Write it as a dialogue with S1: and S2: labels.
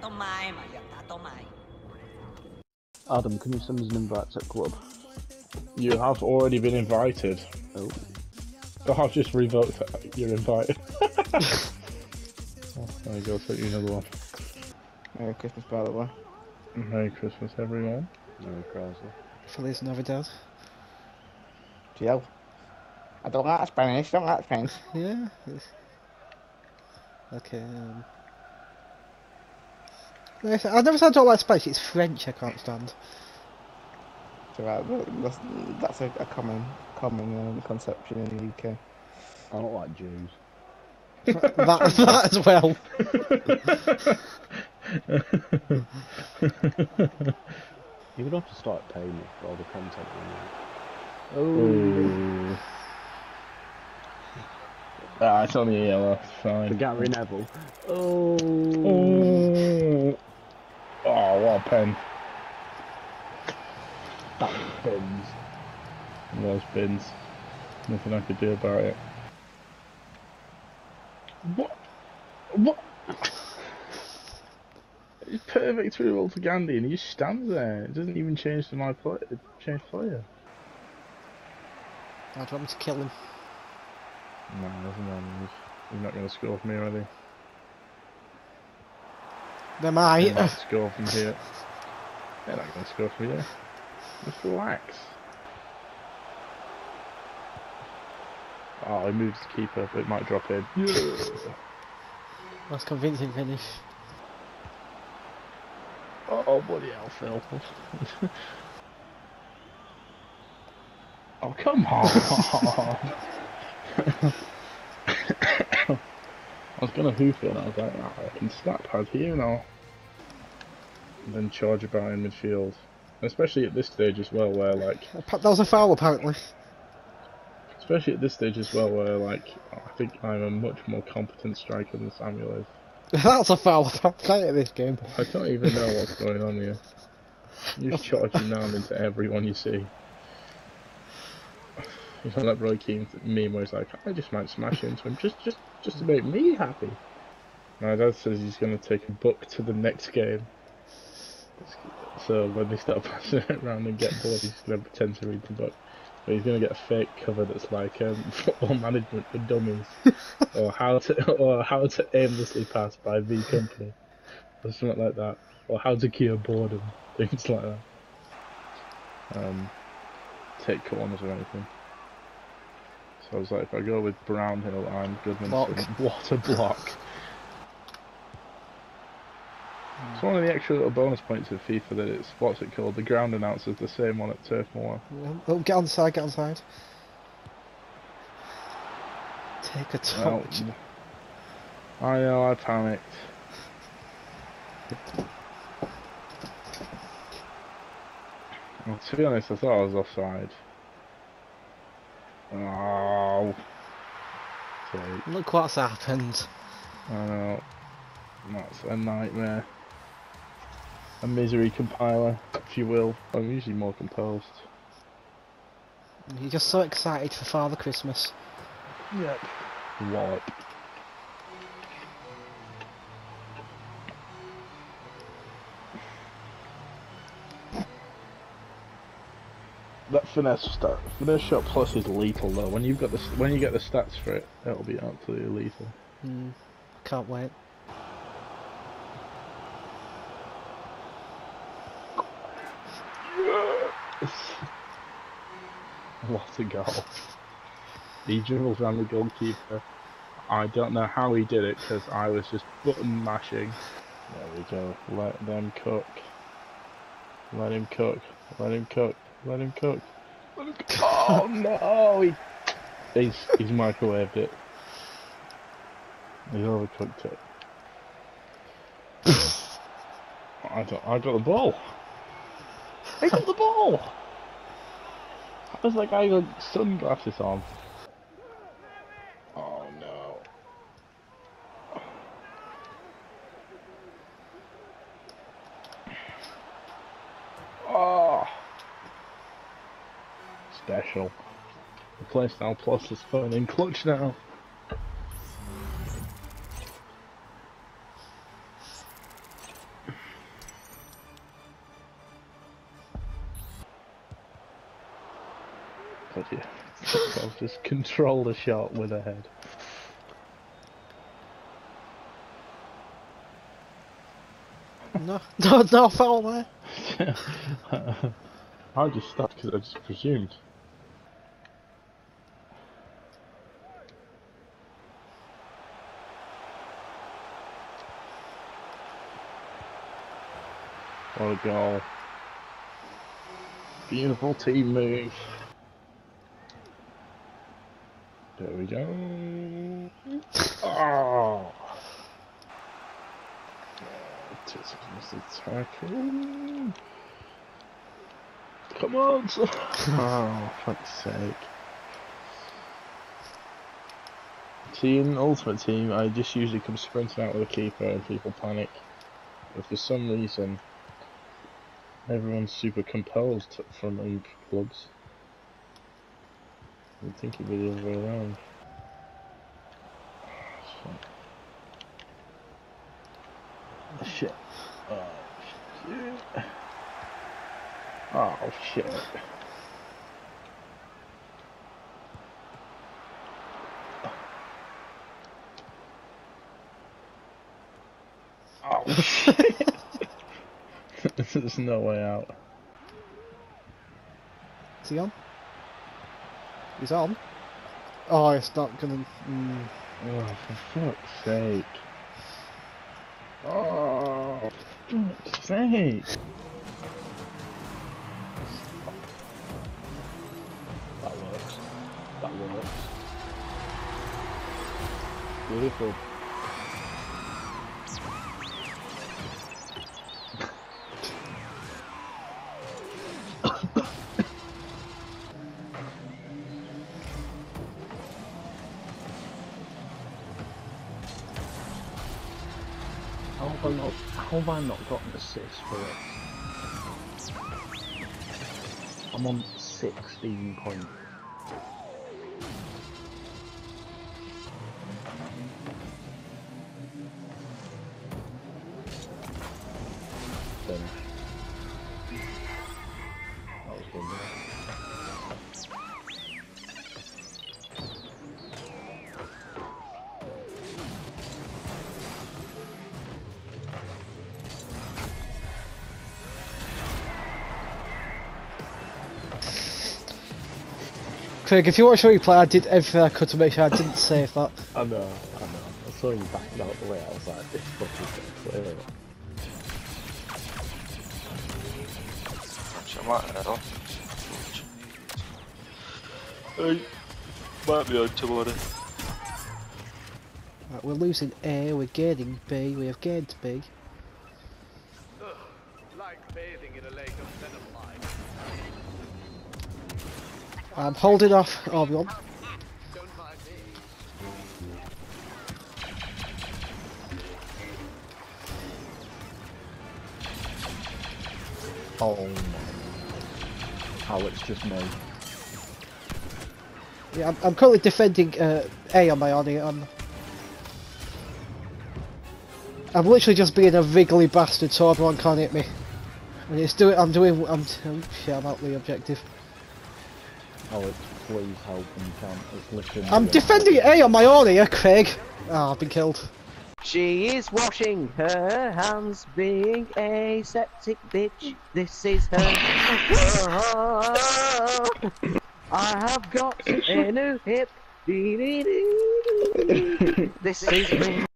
S1: tomar, mas já tá tomar.
S2: Adam, can you send us an invite to the club?
S3: You have already been invited.
S2: Oh.
S3: So I've just revoked your invite. oh, there you go, put you another one.
S4: Merry Christmas, by the way.
S3: Merry Christmas, everyone.
S2: Merry Christmas.
S4: Feliz Navidad. Joe. I don't like Spanish, I don't like Spanish. Yeah. Okay, um... Yes, I've never said I don't like Spanish, it's French I can't stand. That's, that's a, a common common um, conception in the UK.
S2: I don't like Jews.
S4: that, that as well.
S2: You're gonna have to start paying me for all the content we
S3: Ooh. Ah, it's only a yellow, it's fine.
S2: The Gary Neville. Oh.
S3: Oh, a pen.
S2: That pins.
S3: Those bins. Nothing I could do about it. What? What? It's perfect through roll to Gandhi and he just stands there. It doesn't even change to my play. Change player.
S4: I'd want me to kill him.
S3: No, doesn't matter. He's, he's not going to score for me already.
S4: They
S3: He
S4: might.
S3: might score from here. They're not going to score from here. Just relax. Oh, he moves the keeper, but it might drop in.
S4: That's convincing finish.
S3: Oh, bloody hell, Phil. oh, come on. I was going to hoof it and I was like, oh, I can snap pad here now. And then charge about in midfield. Especially at this stage as well, where like,
S4: That was a foul apparently.
S3: especially at this stage as well, where like, I think I'm a much more competent striker than Samuel is.
S4: That's a foul apparently at this game.
S3: I don't even know what's going on here. You're just charging down into everyone you see. You know that Roy Keane meme where he's like, I just might smash into him just just just to make me happy. My dad says he's gonna take a book to the next game. So when they start passing it around and get bored, he's gonna pretend to read the book. But he's gonna get a fake cover that's like um, football management for dummies, or how to or how to aimlessly pass by V Company, or something like that, or how to cure boredom, things like that. Um, take corners or anything. So I was like, if I go with Brownhill and Gudmundsson,
S4: Block.
S3: what a block! Hmm. It's one of the extra little bonus points of FIFA that it's what's it called? The ground announcer's the same one at Turf Moor.
S4: Oh, get on the side, get on the side. Take a
S3: Well,
S4: touch.
S3: I know, I panicked. Well, to be honest, I thought I was offside.
S4: Look what's happened.
S3: I know. That's a nightmare. A misery compiler, if you will. I'm usually more composed.
S4: You're just so excited for Father Christmas.
S3: Yep. Wallop. That finesse stat, finesse shot plus is lethal though. When you've got the when you get the stats for it, it'll be absolutely lethal.
S4: Hmm. Can't wait.
S3: What a goal! He dribbles around the goalkeeper. I don't know how he did it because I was just button mashing. There we go. Let them cook. Let him cook. Let him cook. Let him cook. Let him cook. Oh no! He, he's he's microwaved it. He's overcooked it. I don't. I got the ball. I got the ball. How's that guy got sunglasses on? now. Plus, is phone in clutch now. But yeah, I'll just control the shot with a head.
S5: No, no, no foul there.
S3: I just stopped because I just presumed. What a goal. Beautiful team move. There we go. Oh! Just the tackle. Come on! oh, fuck's sake. See, in Ultimate Team, I just usually come sprinting out with a keeper and people panic. But for some reason, everyone's super composed from imp clubs. You'd think it'd be the other way around. Oh, shit. Oh, shit. Oh, shit. Oh, shit. There's no way out.
S5: Is he on? He's on. Oh, it's not gonna. Mm.
S3: Oh, for fuck's sake. Oh, for fuck's sake. That works. That works. Beautiful. How have I not, how have I not got an assist for it? I'm on 16 points. Then that was one
S5: Craig, if you watch the replay, I did everything I could to make sure I didn't save that.
S2: I know, I know. I saw you backing out the way. I was like, this fucking gonna clear it.
S6: C'è Maro. Ehi, ma mi ho giocare.
S5: Right, we're losing A, we're gaining B, we have gained B.
S7: Like bathing in a lake of venom
S5: I'm holding off.
S7: Don't mind me.
S2: Oh my. How it's just me.
S5: Yeah, I'm, I'm currently defending uh, A on my own here. I'm, I'm literally just being a wriggly bastard so everyone can't hit me. And it's doing, I'm doing, I'm, oh shit, I'm out the objective.
S2: Alex, please help and you can't. It's literally.
S5: I'm
S2: me.
S5: defending A on my own here, Craig. Ah, I've been killed.
S8: She is washing her hands, being a septic bitch. This is her. I have got a new hip. This is me.